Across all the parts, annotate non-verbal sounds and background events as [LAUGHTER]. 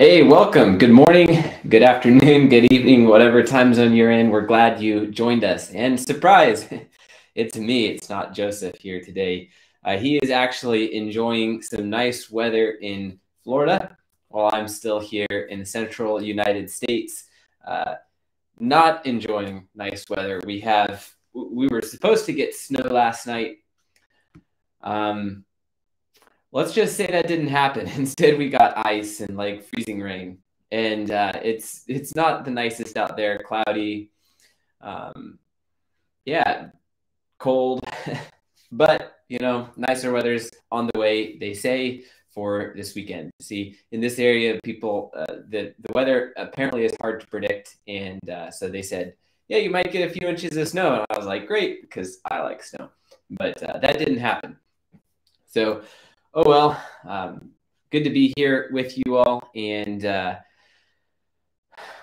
Hey, welcome. Good morning, good afternoon, good evening, whatever time zone you're in. We're glad you joined us. And surprise, [LAUGHS] it's me. It's not Joseph here today. Uh, he is actually enjoying some nice weather in Florida while I'm still here in the central United States, uh, not enjoying nice weather. We have, we were supposed to get snow last night. Um, let's just say that didn't happen. [LAUGHS] Instead, we got ice and like freezing rain, and uh, it's it's not the nicest out there. Cloudy, um, yeah, cold, [LAUGHS] but you know, nicer weather's on the way. They say for this weekend. See, in this area, people uh, the the weather apparently is hard to predict, and uh, so they said, yeah, you might get a few inches of snow. And I was like, great, because I like snow, but uh, that didn't happen. So Oh, well, um, good to be here with you all. And uh,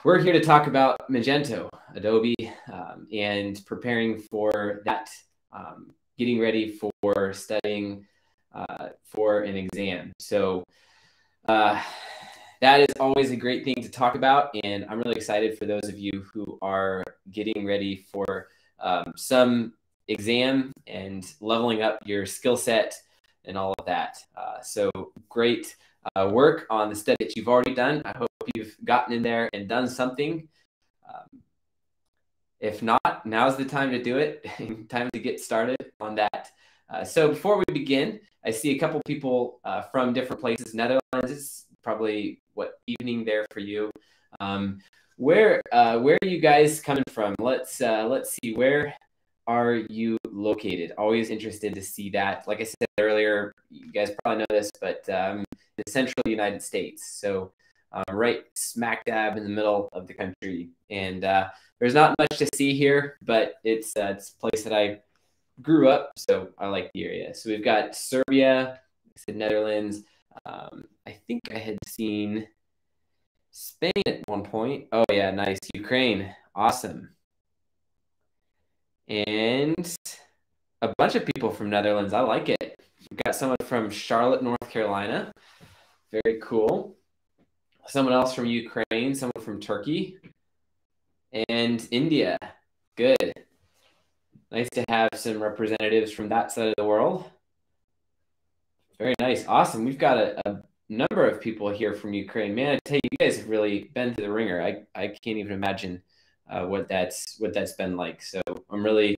we're here to talk about Magento, Adobe, um, and preparing for that, um, getting ready for studying uh, for an exam. So uh, that is always a great thing to talk about. And I'm really excited for those of you who are getting ready for um, some exam and leveling up your skill set and all of that. Uh, so great uh, work on the study that you've already done. I hope you've gotten in there and done something. Um, if not, now's the time to do it. [LAUGHS] time to get started on that. Uh, so before we begin, I see a couple people uh, from different places. Netherlands is probably what evening there for you. Um, where uh, where are you guys coming from? Let's uh, let's see where are you located? Always interested to see that. Like I said earlier, you guys probably know this, but um, the central United States. So um, right smack dab in the middle of the country. And uh, there's not much to see here, but it's, uh, it's a place that I grew up, so I like the area. So we've got Serbia, said Netherlands. Um, I think I had seen Spain at one point. Oh yeah, nice. Ukraine, awesome and a bunch of people from Netherlands. I like it. We've got someone from Charlotte, North Carolina. Very cool. Someone else from Ukraine, someone from Turkey, and India. Good. Nice to have some representatives from that side of the world. Very nice. Awesome. We've got a, a number of people here from Ukraine. Man, I tell you, you guys have really been to the wringer. I, I can't even imagine uh, what that's what that's been like. So I'm really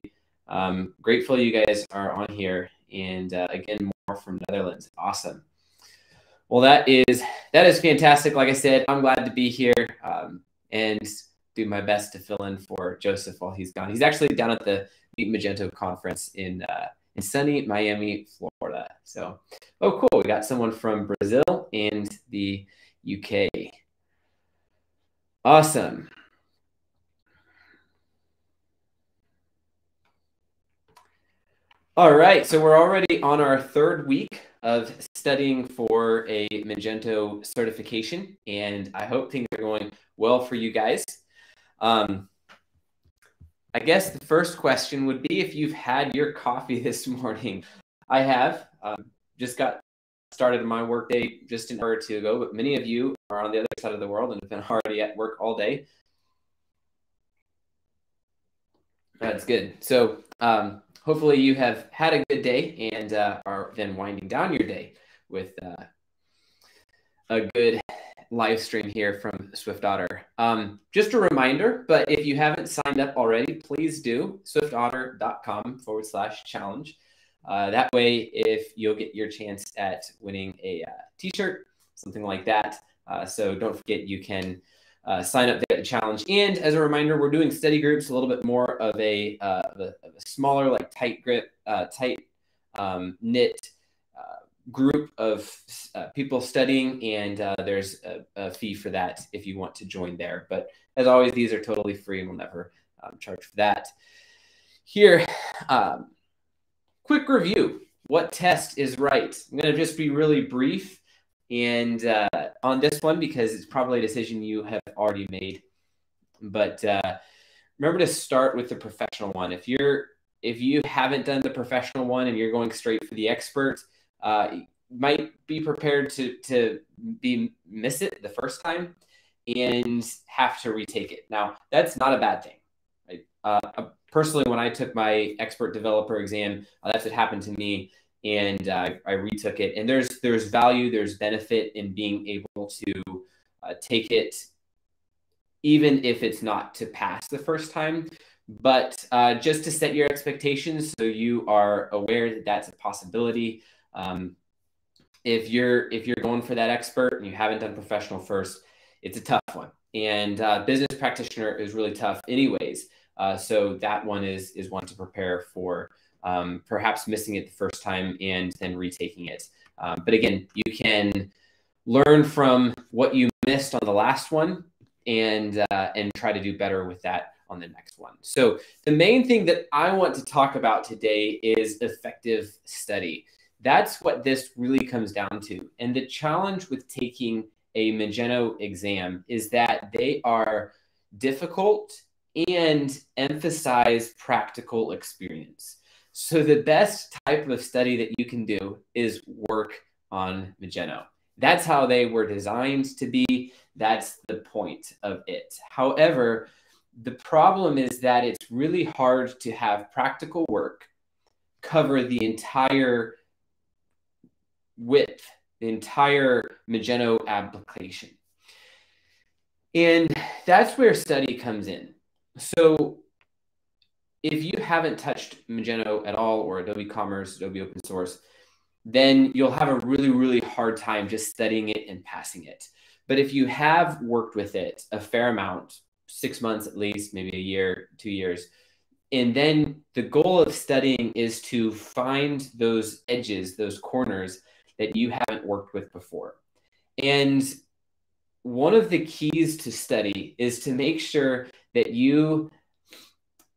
um, grateful you guys are on here, and uh, again, more from Netherlands. Awesome. Well, that is that is fantastic. Like I said, I'm glad to be here um, and do my best to fill in for Joseph while he's gone. He's actually down at the Meet Magento conference in uh, in sunny Miami, Florida. So, oh, cool. We got someone from Brazil and the UK. Awesome. All right, so we're already on our third week of studying for a Magento certification, and I hope things are going well for you guys. Um, I guess the first question would be if you've had your coffee [LAUGHS] this morning. I have. Um, just got started my workday just an hour or two ago, but many of you are on the other side of the world and have been already at work all day. That's good. So, um, hopefully you have had a good day and uh, are then winding down your day with uh, a good live stream here from SwiftOtter. Um, just a reminder, but if you haven't signed up already, please do swiftotter.com forward slash challenge. Uh, that way, if you'll get your chance at winning a uh, t-shirt, something like that. Uh, so don't forget you can uh, sign up to challenge. And as a reminder, we're doing study groups, a little bit more of a, uh, of a, of a smaller, like tight grip, uh, tight um, knit uh, group of uh, people studying. And uh, there's a, a, fee for that if you want to join there. But as always, these are totally free and we'll never um, charge for that. Here, um, quick review. What test is right? I'm going to just be really brief and uh, on this one because it's probably a decision you have already made. But uh, remember to start with the professional one. If you're if you haven't done the professional one and you're going straight for the expert, uh, might be prepared to to be miss it the first time and have to retake it. Now, that's not a bad thing. Right? Uh, uh personally, when I took my expert developer exam, uh, that's what happened to me, and uh, I retook it. And there's there's value, there's benefit in being able to uh, take it, even if it's not to pass the first time. But uh, just to set your expectations, so you are aware that that's a possibility. Um, if you're if you're going for that expert and you haven't done professional first, it's a tough one. And uh, business practitioner is really tough, anyways. Uh, so that one is is one to prepare for um, perhaps missing it the first time and then retaking it. Um, but again, you can learn from what you missed on the last one and uh, and try to do better with that on the next one. So the main thing that I want to talk about today is effective study. That's what this really comes down to. And the challenge with taking a Magento exam is that they are difficult and emphasize practical experience. So the best type of study that you can do is work on Magento. That's how they were designed to be. That's the point of it. However, the problem is that it's really hard to have practical work cover the entire width the entire Magento application. And that's where study comes in. So if you haven't touched Magento at all or Adobe Commerce, Adobe Open Source, then you'll have a really, really hard time just studying it and passing it. But if you have worked with it a fair amount, six months at least, maybe a year, two years, and then the goal of studying is to find those edges, those corners that you haven't worked with before. And one of the keys to study is to make sure that you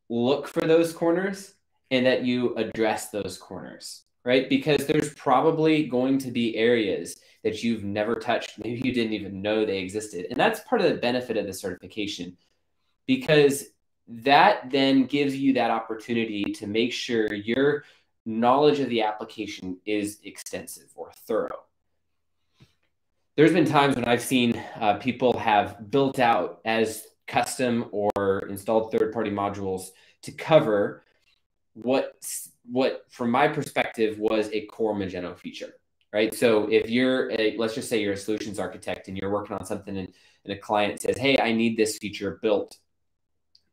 look for those corners and that you address those corners, right? Because there's probably going to be areas that you've never touched. Maybe you didn't even know they existed. And that's part of the benefit of the certification because that then gives you that opportunity to make sure you're knowledge of the application is extensive or thorough. There's been times when I've seen uh, people have built out as custom or installed third-party modules to cover what what from my perspective was a core Magento feature, right? So if you're a, let's just say you're a solutions architect and you're working on something and, and a client says, hey, I need this feature built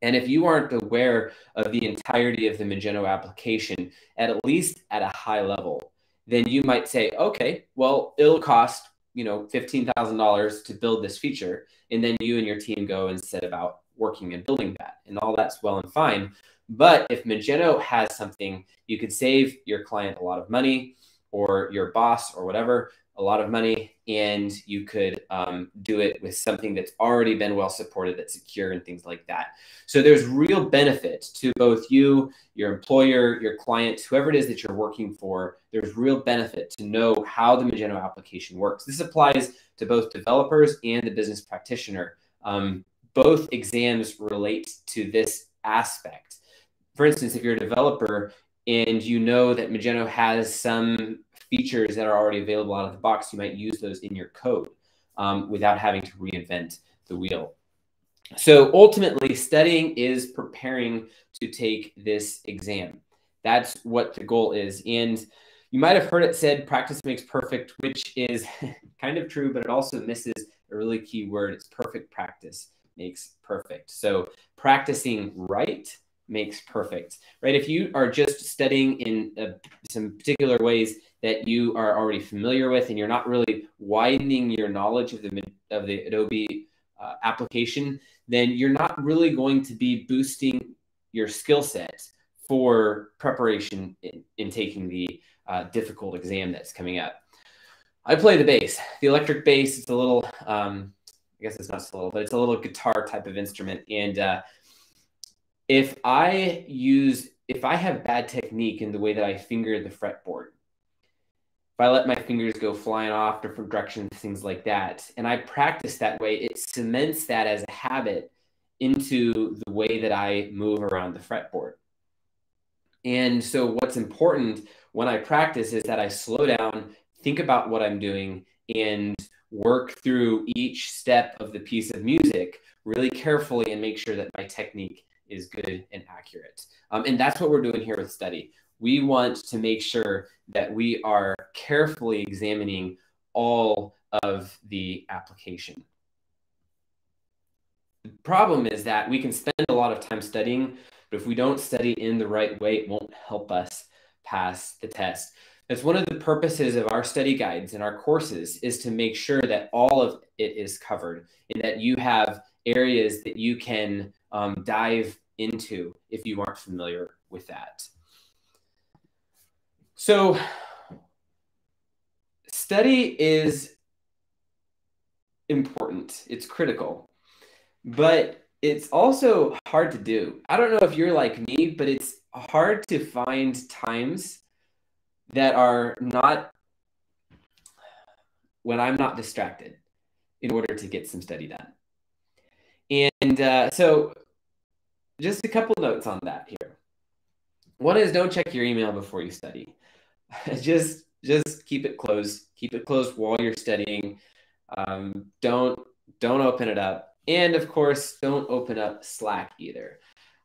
and if you aren't aware of the entirety of the Magento application, at least at a high level, then you might say, okay, well, it'll cost, you know, $15,000 to build this feature. And then you and your team go and set about working and building that. And all that's well and fine. But if Magento has something, you could save your client a lot of money or your boss or whatever a lot of money and you could um, do it with something that's already been well supported that's secure and things like that. So there's real benefit to both you your employer your client whoever it is that you're working for. There's real benefit to know how the magento application works. This applies to both developers and the business practitioner. Um, both exams relate to this aspect. For instance if you're a developer and you know that magento has some features that are already available out of the box, you might use those in your code um, without having to reinvent the wheel. So ultimately, studying is preparing to take this exam. That's what the goal is. And you might have heard it said practice makes perfect, which is [LAUGHS] kind of true, but it also misses a really key word. It's perfect practice makes perfect. So practicing right makes perfect, right? If you are just studying in uh, some particular ways that you are already familiar with and you're not really widening your knowledge of the of the Adobe uh, application, then you're not really going to be boosting your skill set for preparation in, in taking the uh, difficult exam that's coming up. I play the bass, the electric bass. It's a little, um, I guess it's not so little, but it's a little guitar type of instrument. And uh, if I use, if I have bad technique in the way that I finger the fretboard, if I let my fingers go flying off different directions, things like that, and I practice that way, it cements that as a habit into the way that I move around the fretboard. And so, what's important when I practice is that I slow down, think about what I'm doing and work through each step of the piece of music really carefully and make sure that my technique is good and accurate. Um, and that's what we're doing here with study. We want to make sure that we are carefully examining all of the application. The problem is that we can spend a lot of time studying, but if we don't study in the right way, it won't help us pass the test. That's one of the purposes of our study guides and our courses is to make sure that all of it is covered and that you have areas that you can um, dive into if you aren't familiar with that. So study is important. It's critical, but it's also hard to do. I don't know if you're like me, but it's hard to find times that are not when I'm not distracted in order to get some study done. And uh, so, just a couple notes on that here. One is don't check your email before you study. [LAUGHS] just just keep it closed. Keep it closed while you're studying. Um, don't don't open it up, and of course, don't open up Slack either.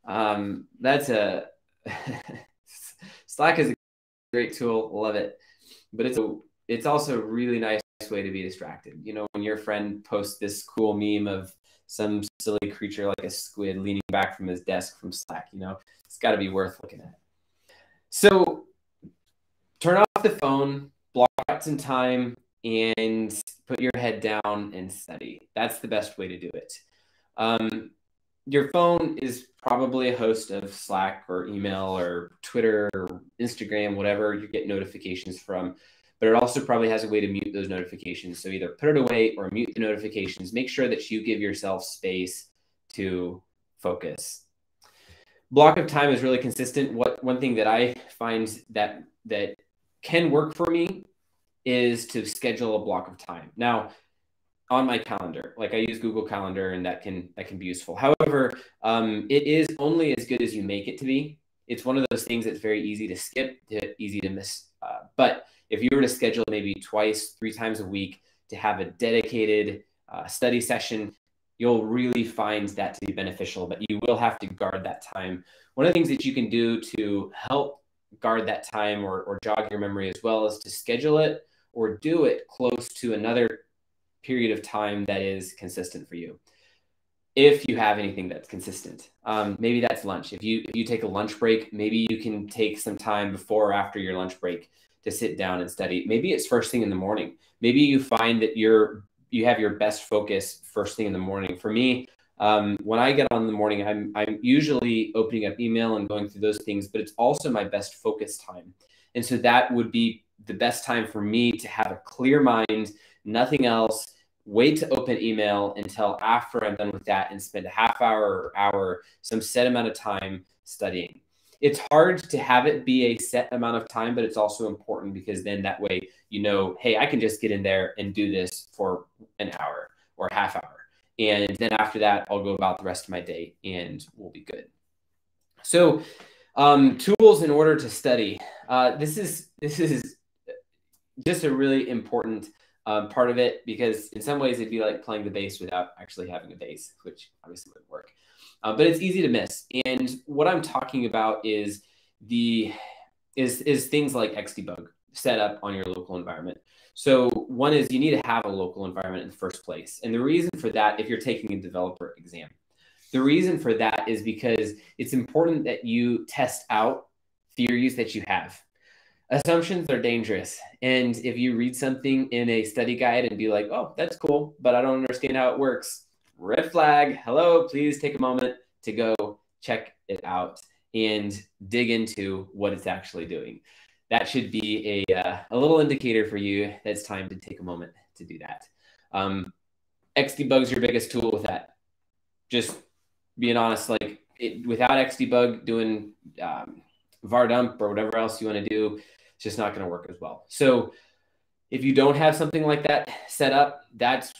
Um, that's a [LAUGHS] Slack is a great tool. Love it, but it's a it's also a really nice way to be distracted. You know, when your friend posts this cool meme of some silly creature like a squid leaning back from his desk from Slack, you know, it's got to be worth looking at. So the phone, block out some time, and put your head down and study. That's the best way to do it. Um, your phone is probably a host of Slack or email or Twitter or Instagram, whatever you get notifications from. But it also probably has a way to mute those notifications. So either put it away or mute the notifications. Make sure that you give yourself space to focus. Block of time is really consistent. What one thing that I find that that can work for me is to schedule a block of time. Now, on my calendar, like I use Google Calendar, and that can that can be useful. However, um, it is only as good as you make it to be. It's one of those things that's very easy to skip, to, easy to miss. Uh, but if you were to schedule maybe twice, three times a week to have a dedicated uh, study session, you'll really find that to be beneficial. But you will have to guard that time. One of the things that you can do to help guard that time or, or jog your memory as well is to schedule it or do it close to another period of time that is consistent for you. If you have anything that's consistent um, maybe that's lunch. If you if you take a lunch break maybe you can take some time before or after your lunch break to sit down and study. Maybe it's first thing in the morning. Maybe you find that you're you have your best focus first thing in the morning. For me um, when I get on in the morning, I'm, I'm usually opening up email and going through those things, but it's also my best focus time. And so that would be the best time for me to have a clear mind, nothing else, wait to open email until after I'm done with that and spend a half hour or hour, some set amount of time studying. It's hard to have it be a set amount of time, but it's also important because then that way you know, hey, I can just get in there and do this for an hour or half hour and then after that, I'll go about the rest of my day and we'll be good. So, um, tools in order to study. Uh, this is this is just a really important um, part of it because in some ways it'd be like playing the bass without actually having a bass, which obviously wouldn't work. Uh, but it's easy to miss. And what I'm talking about is the is is things like Xdebug set up on your local environment. So one is you need to have a local environment in the first place. And the reason for that, if you're taking a developer exam, the reason for that is because it's important that you test out theories that you have. Assumptions are dangerous. And if you read something in a study guide and be like, oh, that's cool, but I don't understand how it works, red flag, hello, please take a moment to go check it out and dig into what it's actually doing that should be a, uh, a little indicator for you that it's time to take a moment to do that. Um, Xdebug is your biggest tool with that. Just being honest, like it, without Xdebug doing um, var dump or whatever else you want to do, it's just not going to work as well. So if you don't have something like that set up, that's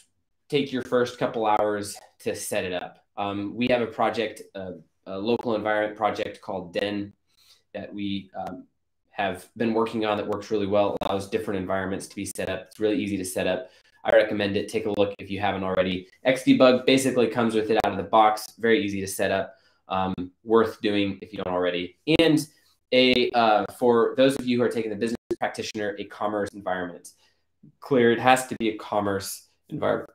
take your first couple hours to set it up. Um, we have a project, a local environment project called Den that we um, have been working on that works really well. Allows different environments to be set up. It's really easy to set up. I recommend it. Take a look if you haven't already. Xdebug basically comes with it out of the box. Very easy to set up. Um, worth doing if you don't already. And a uh, for those of you who are taking the business practitioner, a commerce environment. Clear. It has to be a commerce environment.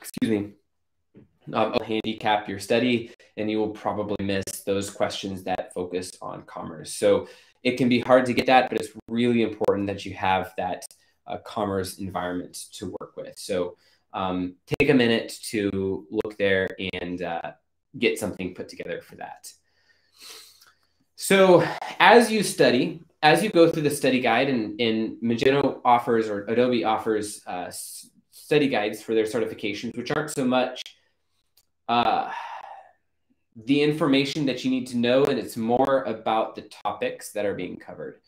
Excuse me. Um, handicap your study, and you will probably miss those questions that focus on commerce. So it can be hard to get that, but it's really important that you have that uh, commerce environment to work with. So um, take a minute to look there and uh, get something put together for that. So as you study, as you go through the study guide, and, and Magento offers or Adobe offers uh, study guides for their certifications, which aren't so much uh, the information that you need to know, and it's more about the topics that are being covered.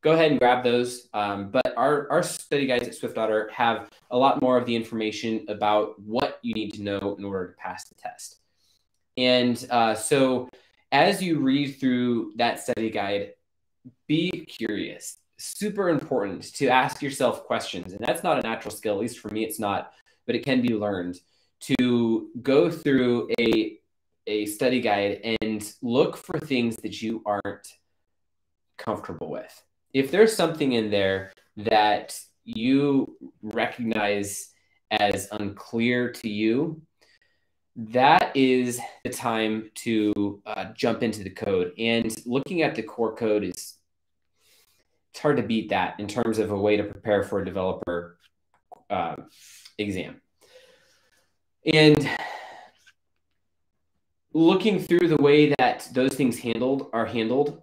Go ahead and grab those. Um, but our, our study guides at SwiftOtter have a lot more of the information about what you need to know in order to pass the test. And uh, so as you read through that study guide, be curious. Super important to ask yourself questions. And that's not a natural skill, at least for me, it's not, but it can be learned to go through a, a study guide and look for things that you aren't comfortable with. If there's something in there that you recognize as unclear to you, that is the time to uh, jump into the code. And looking at the core code is it's hard to beat that in terms of a way to prepare for a developer uh, exam. And looking through the way that those things handled are handled,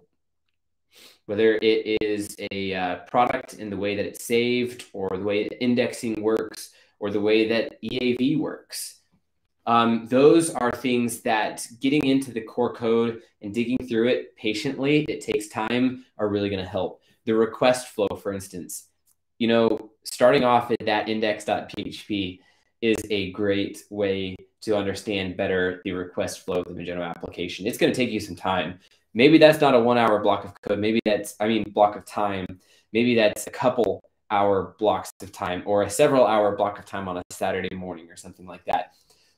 whether it is a uh, product in the way that it's saved, or the way indexing works, or the way that EAV works. Um, those are things that getting into the core code and digging through it patiently, it takes time, are really going to help. The request flow, for instance, you know, starting off at that index.php is a great way to understand better the request flow of the Magento application. It's going to take you some time. Maybe that's not a one hour block of code. Maybe that's, I mean, block of time. Maybe that's a couple hour blocks of time or a several hour block of time on a Saturday morning or something like that.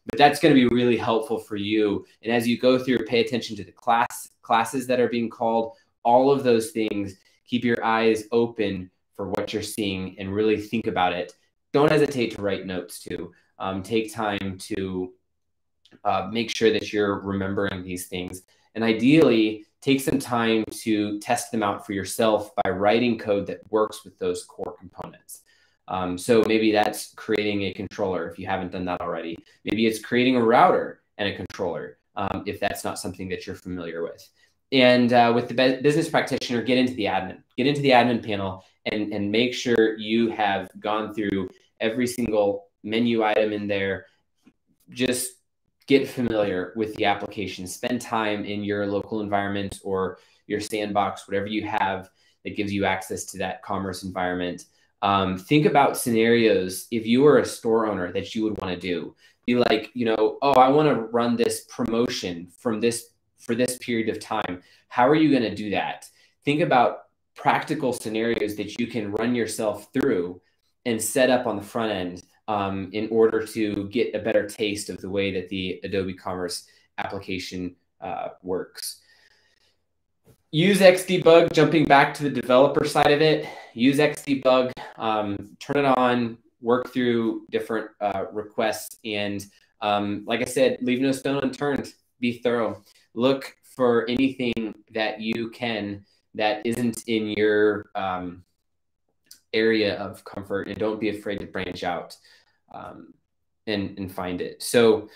But that's going to be really helpful for you. And as you go through, pay attention to the class classes that are being called, all of those things. Keep your eyes open for what you're seeing and really think about it don't hesitate to write notes too. Um, take time to uh, make sure that you're remembering these things. And ideally, take some time to test them out for yourself by writing code that works with those core components. Um, so maybe that's creating a controller if you haven't done that already. Maybe it's creating a router and a controller um, if that's not something that you're familiar with. And uh, with the business practitioner, get into the admin, get into the admin panel and, and make sure you have gone through every single menu item in there. Just get familiar with the application. Spend time in your local environment or your sandbox, whatever you have that gives you access to that commerce environment. Um, think about scenarios if you were a store owner that you would want to do. Be like, you know, oh, I want to run this promotion from this for this period of time. How are you going to do that? Think about practical scenarios that you can run yourself through and set up on the front end um, in order to get a better taste of the way that the Adobe Commerce application uh, works. Use Xdebug, jumping back to the developer side of it, use Xdebug, um, turn it on, work through different uh, requests. And um, like I said, leave no stone unturned, be thorough. Look for anything that you can that isn't in your um, area of comfort and don't be afraid to branch out um, and, and find it. So,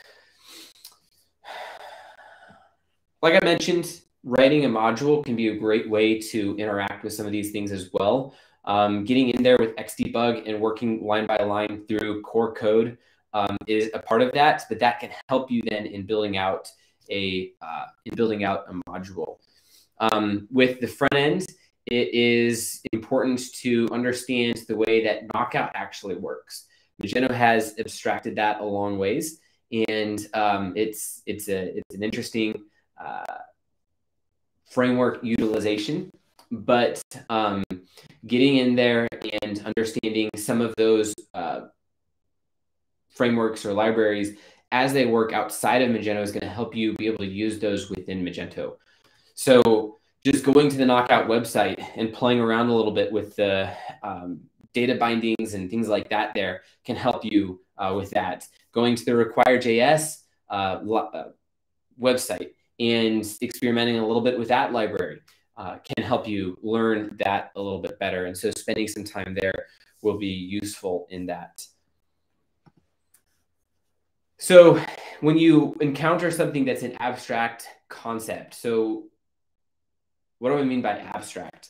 like I mentioned, writing a module can be a great way to interact with some of these things as well. Um, getting in there with Xdebug and working line by line through core code um, is a part of that, but that can help you then in building out a uh, in building out a module. Um, with the front end, it is important to understand the way that Knockout actually works. Magento has abstracted that a long ways, and um, it's it's a it's an interesting uh, framework utilization, but um, getting in there and understanding some of those uh, frameworks or libraries as they work outside of Magento is going to help you be able to use those within Magento. So just going to the Knockout website and playing around a little bit with the um, data bindings and things like that there can help you uh, with that. Going to the Require.js uh, uh, website and experimenting a little bit with that library uh, can help you learn that a little bit better. And so spending some time there will be useful in that. So when you encounter something that's an abstract concept, so what do I mean by abstract?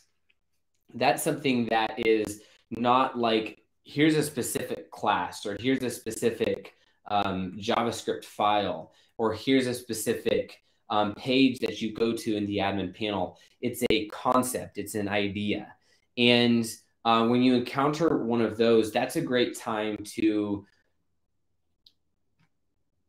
That's something that is not like here's a specific class or here's a specific um, JavaScript file or here's a specific um, page that you go to in the admin panel. It's a concept, it's an idea. And uh, when you encounter one of those, that's a great time to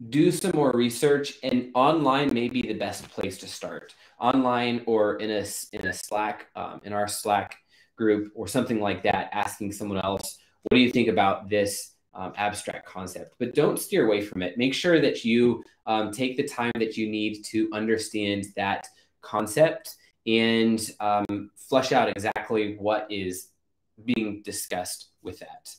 do some more research and online may be the best place to start online or in a in a slack um, in our slack group or something like that asking someone else what do you think about this um, abstract concept but don't steer away from it make sure that you um, take the time that you need to understand that concept and um, flesh out exactly what is being discussed with that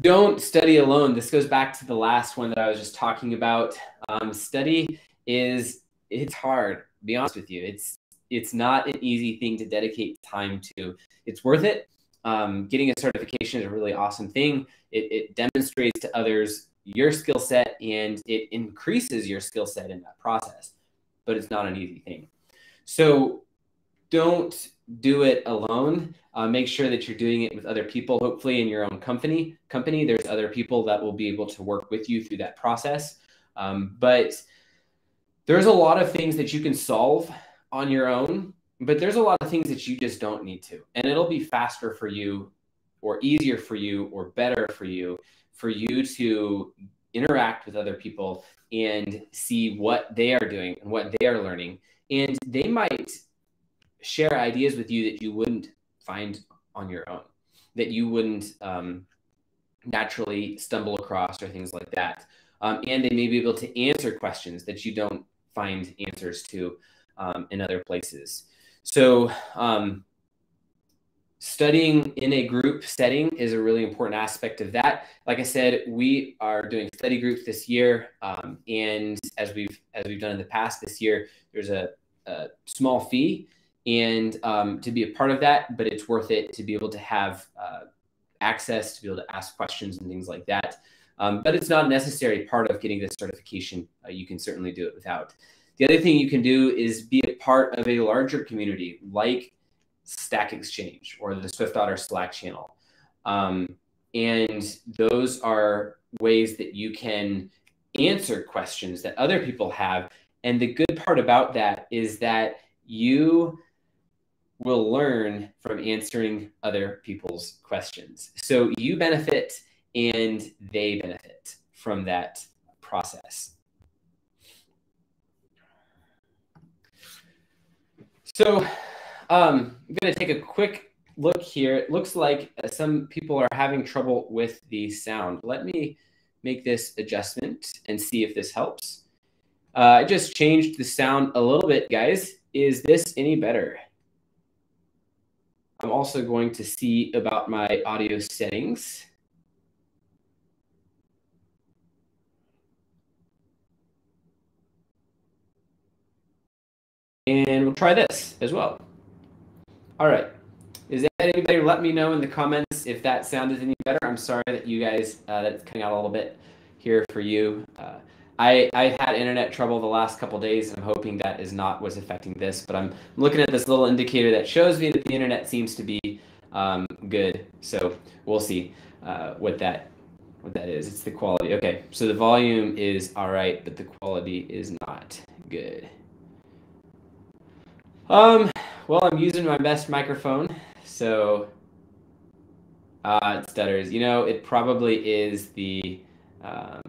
don't study alone. This goes back to the last one that I was just talking about. Um, study is it's hard. be honest with you, it's it's not an easy thing to dedicate time to. It's worth it. Um, getting a certification is a really awesome thing. It, it demonstrates to others your skill set and it increases your skill set in that process. But it's not an easy thing. So don't do it alone. Uh, make sure that you're doing it with other people, hopefully in your own company. Company, there's other people that will be able to work with you through that process. Um, but there's a lot of things that you can solve on your own, but there's a lot of things that you just don't need to. And it'll be faster for you, or easier for you, or better for you, for you to interact with other people and see what they are doing and what they are learning. And they might share ideas with you that you wouldn't find on your own, that you wouldn't um, naturally stumble across or things like that. Um, and they may be able to answer questions that you don't find answers to um, in other places. So, um, studying in a group setting is a really important aspect of that. Like I said, we are doing study groups this year, um, and as we've as we've done in the past this year, there's a, a small fee and um, to be a part of that, but it's worth it to be able to have uh, access to be able to ask questions and things like that. Um, but it's not a necessary part of getting this certification. Uh, you can certainly do it without. The other thing you can do is be a part of a larger community like Stack Exchange or the SwiftOtter Slack channel. Um, and those are ways that you can answer questions that other people have. And the good part about that is that you will learn from answering other people's questions. So you benefit and they benefit from that process. So um, I'm going to take a quick look here. It looks like uh, some people are having trouble with the sound. Let me make this adjustment and see if this helps. Uh, I just changed the sound a little bit, guys. Is this any better? I'm also going to see about my audio settings. And we'll try this as well. All right. Is that anybody let me know in the comments if that sound is any better? I'm sorry that you guys, uh, that's coming out a little bit here for you. Uh, I, I had internet trouble the last couple days, and I'm hoping that is not what's affecting this. But I'm looking at this little indicator that shows me that the internet seems to be um, good. So we'll see uh, what that what that is. It's the quality. Okay, so the volume is all right, but the quality is not good. Um, well, I'm using my best microphone, so uh, it stutters. You know, it probably is the um,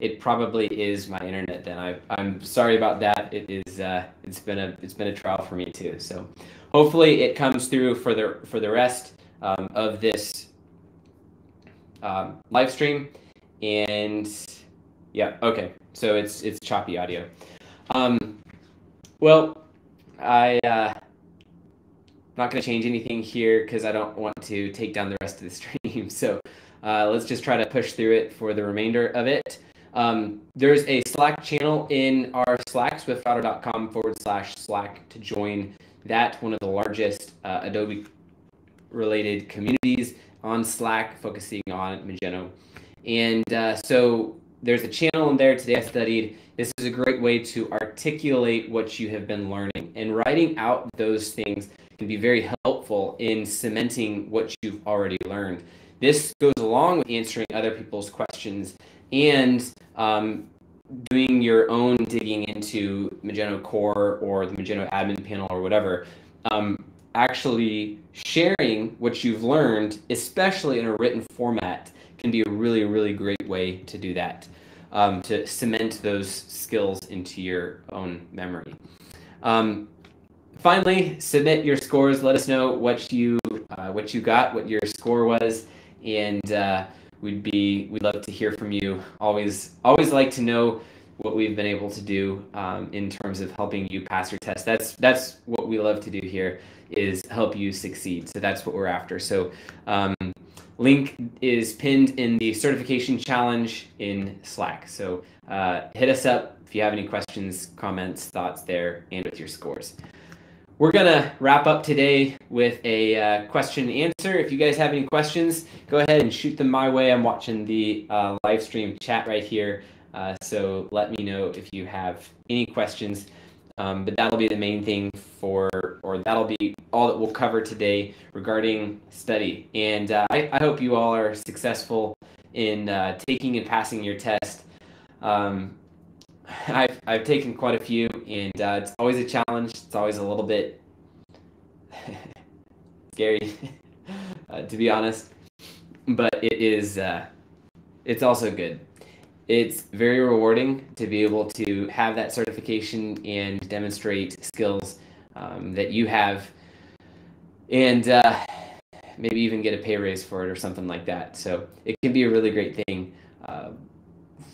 it probably is my internet. Then I, I'm sorry about that. It is uh, it's been a it's been a trial for me too. So hopefully it comes through for the for the rest um, of this um, live stream. And yeah, okay. So it's it's choppy audio. Um, well, I uh, not going to change anything here because I don't want to take down the rest of the [LAUGHS] stream. So uh, let's just try to push through it for the remainder of it. Um, there's a Slack channel in our Slack, swiftotter.com forward slash Slack to join that, one of the largest uh, Adobe related communities on Slack focusing on Magento. And uh, so there's a channel in there today I studied. This is a great way to articulate what you have been learning. And writing out those things can be very helpful in cementing what you've already learned. This goes along with answering other people's questions and um, doing your own digging into Magento Core or the Magento admin panel or whatever. Um, actually sharing what you've learned, especially in a written format, can be a really, really great way to do that, um, to cement those skills into your own memory. Um, finally, submit your scores. Let us know what you uh, what you got, what your score was, and uh, we'd be we'd love to hear from you. Always always like to know what we've been able to do um, in terms of helping you pass your test. That's that's what we love to do here is help you succeed. So that's what we're after. So um, link is pinned in the certification challenge in Slack. So uh, hit us up if you have any questions, comments, thoughts there, and with your scores. We're going to wrap up today with a uh, question and answer. If you guys have any questions, go ahead and shoot them my way. I'm watching the uh, live stream chat right here. Uh, so let me know if you have any questions. Um, but that'll be the main thing for, or that'll be all that we'll cover today regarding study. And uh, I, I, hope you all are successful in uh, taking and passing your test. Um, I've, I've taken quite a few, and uh, it's always a challenge. It's always a little bit [LAUGHS] scary, [LAUGHS] uh, to be honest. But it is, uh, it's also good it's very rewarding to be able to have that certification and demonstrate skills um, that you have. And uh, maybe even get a pay raise for it or something like that. So it can be a really great thing uh,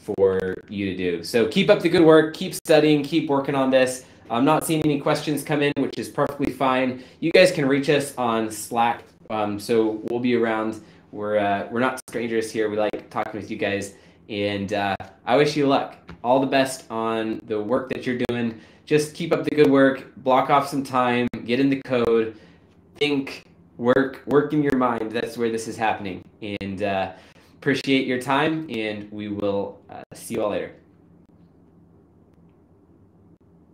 for you to do. So keep up the good work. Keep studying. Keep working on this. I'm not seeing any questions come in which is perfectly fine. You guys can reach us on slack. Um, so we'll be around. We're uh, we're not strangers here. We like talking with you guys and uh, I wish you luck. All the best on the work that you're doing. Just keep up the good work. Block off some time. Get in the code. Think. Work. Work in your mind. That's where this is happening. And uh, appreciate your time. And we will uh, see you all later.